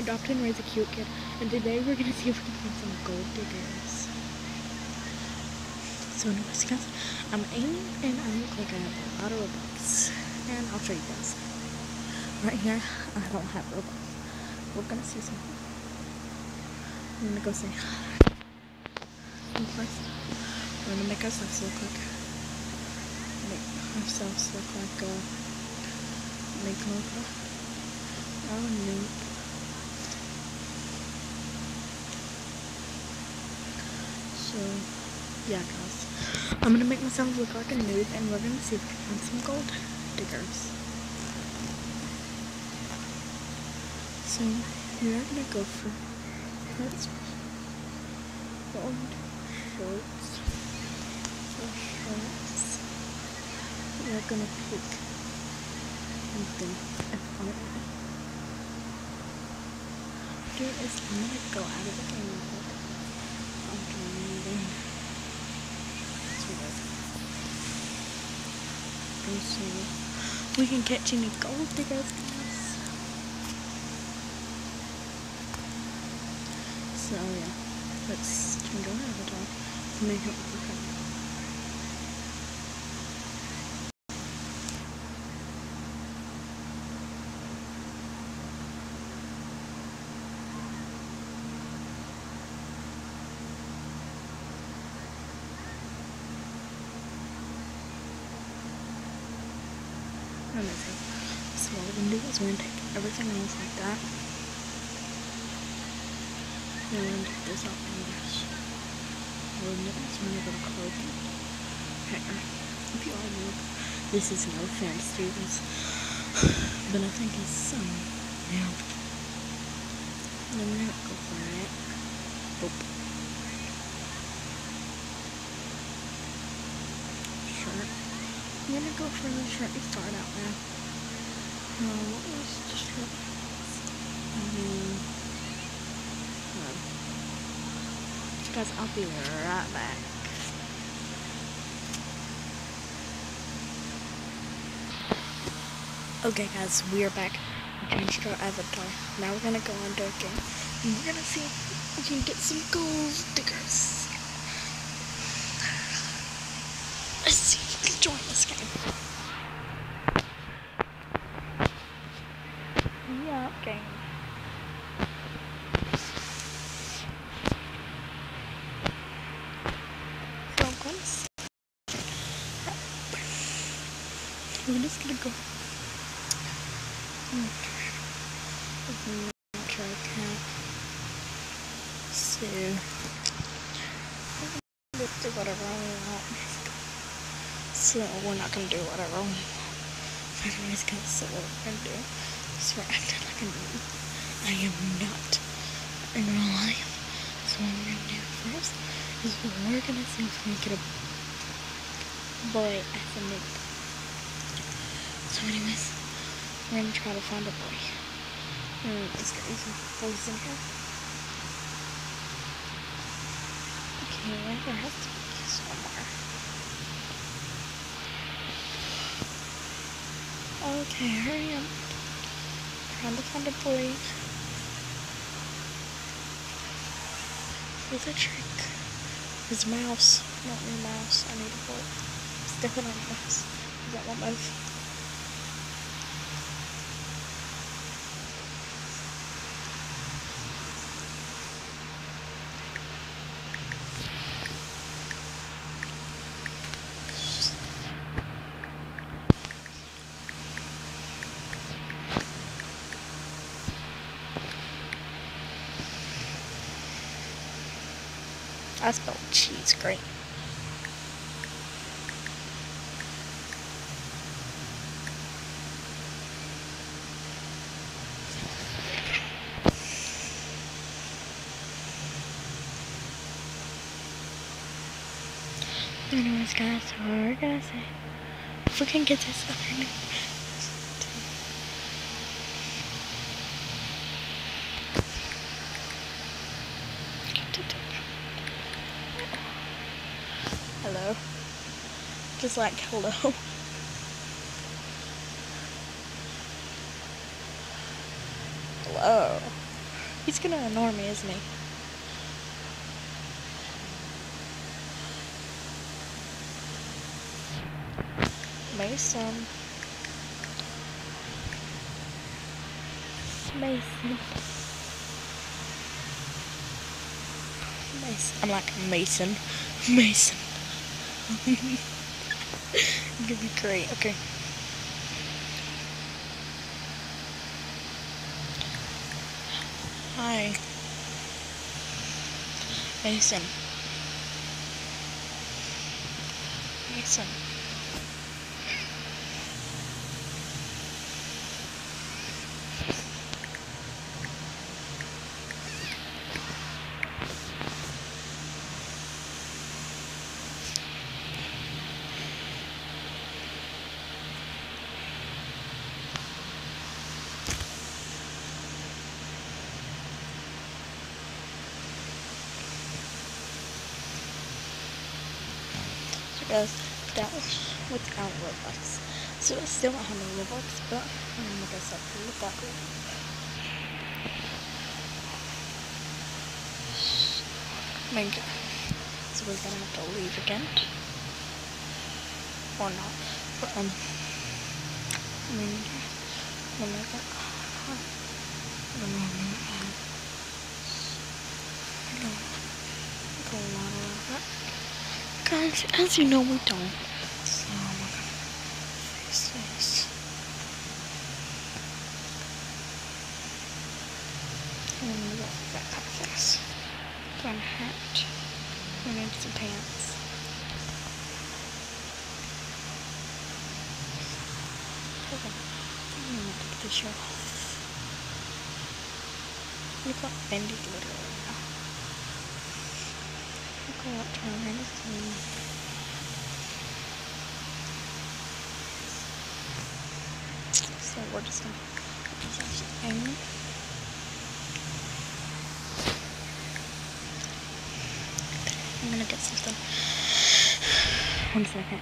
adopt and raise a cute kid. And today we're gonna see if we can find some gold diggers. So anyways guys, I'm aiming and I look like I have a lot of Robux. And I'll show you guys. Right here, I don't have Robux. We're gonna see something. I'm gonna go say hi. And first, we're gonna make ourselves look like make ourselves look like a make look like oh, a noob. So yeah guys. I'm gonna make myself look like a noob and we're gonna see if we can find some gold diggers. So we are gonna go for first gold shorts. For shorts. We are gonna pick something. Do is gonna go out of the game real quick. I'll join you then. So guys. And so we can catch any gold diggers. So yeah, let's change our avatar to make it okay. It. So what we're gonna do is we're gonna take everything else like that. Then we're gonna take this off and this. We're gonna, so we're gonna clothing. Hanger. If you all know, this is no offense, students. But I think it's some. Yeah. And then we're gonna go for that. Boop. Shirt. I'm gonna go for the shirt we start out now. Uh, what was the shirt? Um, guys, I'll be right back. Okay guys, we are back. We changed our avatar. Now we're gonna go into a game. And we're gonna see if we can get some gold diggers. Let's see if we can join this game. Yeah, game. We're just gonna go. Mm, Try cat. So. Let's do whatever I want. So we're not gonna do whatever. Anyways, guys, so what we're gonna do is we're acting like a noob. I am not in real life. So what we're gonna do first is we're gonna see if we can get a boy as a noob. So anyways, we're gonna try to find a boy. Mm, is there some boys in here? Okay, there has to be somewhere. Okay, hurry up. Trying to find a boy. With a trick. His mouse. Not your mouse. I need a boy. Step it on the mouse. Is that one move? I spelled cheese great. Anyways, guys, so we're gonna say if we can get this other Hello. Just like hello. Hello. He's gonna annoy me, isn't he? Mason. Mason. Mason. I'm like Mason. Mason. Gonna be great. Okay. Hi. Mason. Mason. That was without Robux. So I still don't have any Robux, but I'm gonna make us up for that. So we're gonna have to leave again. Or not. But um I mean don't know. a lot of that guys, as you know, we don't. So we're gonna fix this. And we got that fast. Got a hat. We need some pants. Okay. I'm gonna take this shirt off. Look like bendy literally So we're just gonna. I'm gonna get something. One second.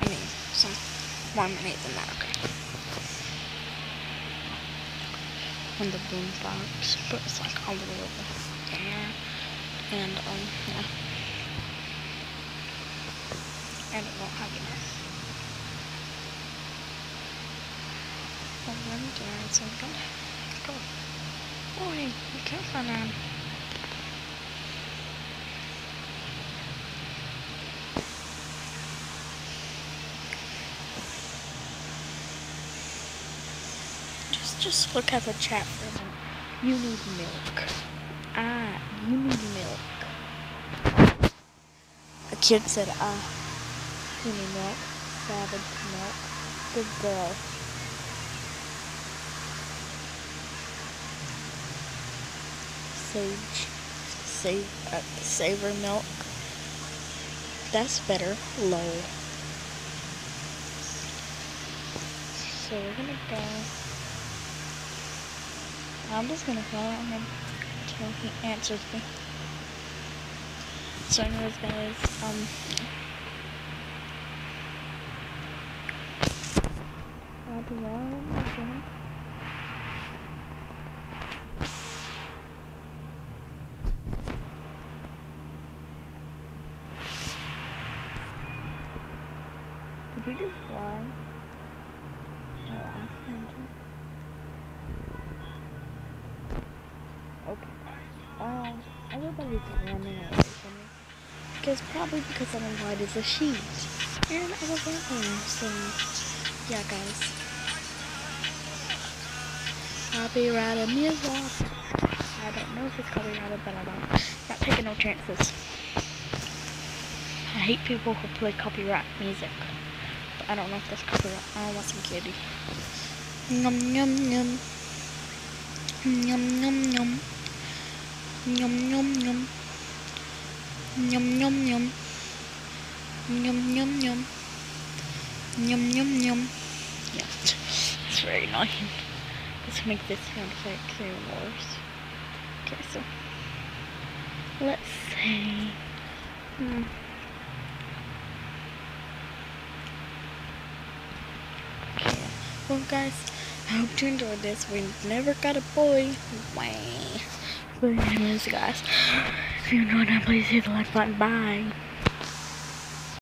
I mean, some more money than that, okay. On the boom box, but it's like all the way over and um yeah. And it won't have enough. Well let me generate something go boy be careful now just just look at the chat for a minute. You need milk. Ah, you need milk. Kid said, ah, you need milk. Savage milk. Good girl. Sage. Save, uh, savor milk. That's better. Low. So we're gonna go. I'm just gonna follow him until he answers me. So anyways guys, um I'll be right again. Did you just fly? No, I Okay. Um, everybody's running me. Because probably because I'm white as a sheet. And I was vampire, so yeah guys. Copyrighted music. I don't know if it's copyrighted, but I don't. Not taking no chances. I hate people who play copyright music. But I don't know if that's copyright. I want some candy. Yum yum yum. Yum yum yum. Nhum nhum nhum. Nhum nhum nhum. Nhum nhum nhum. Nhum nhum nhum. Yeah, it's very annoying. Let's make this sound effect even worse. Okay, so let's see. Hmm. Okay. Well, guys, I hope you enjoyed this. We never got a boy. Wah. But anyways, guys, if you enjoyed that, please hit the like button. Bye.